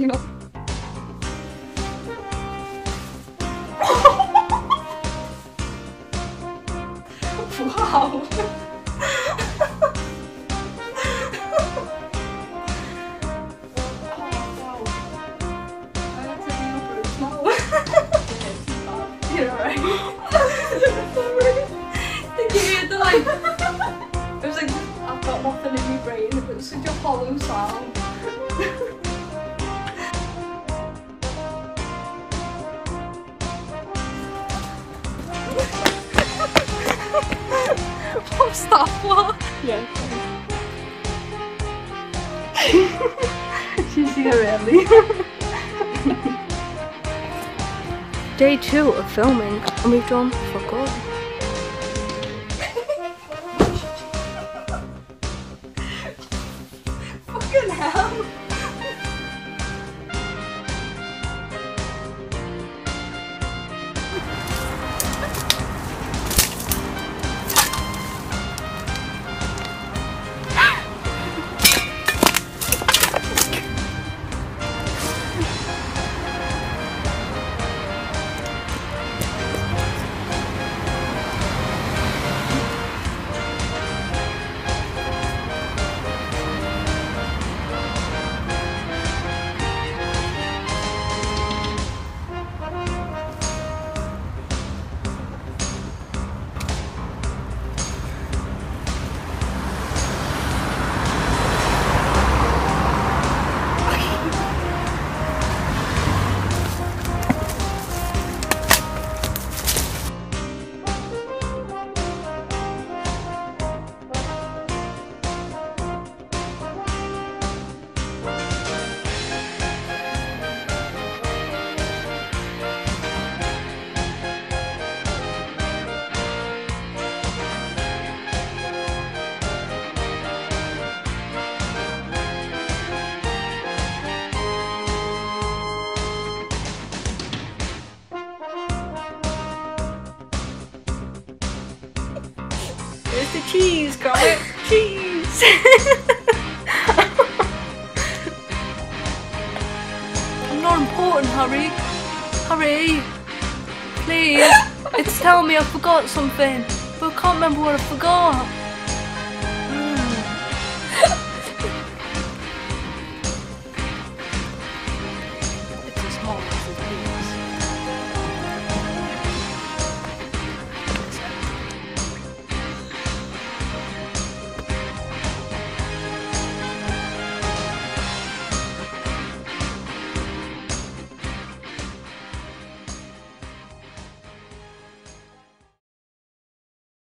you the like? It was like I've got nothing in my brain. It was such a hollow sound. What's that for? Yeah. She's here early. Day two of filming and we've done fuck all. Fucking hell. The cheese, it? cheese! I'm not important, Harry. Harry! Please! It's telling me I forgot something, but I can't remember what I forgot.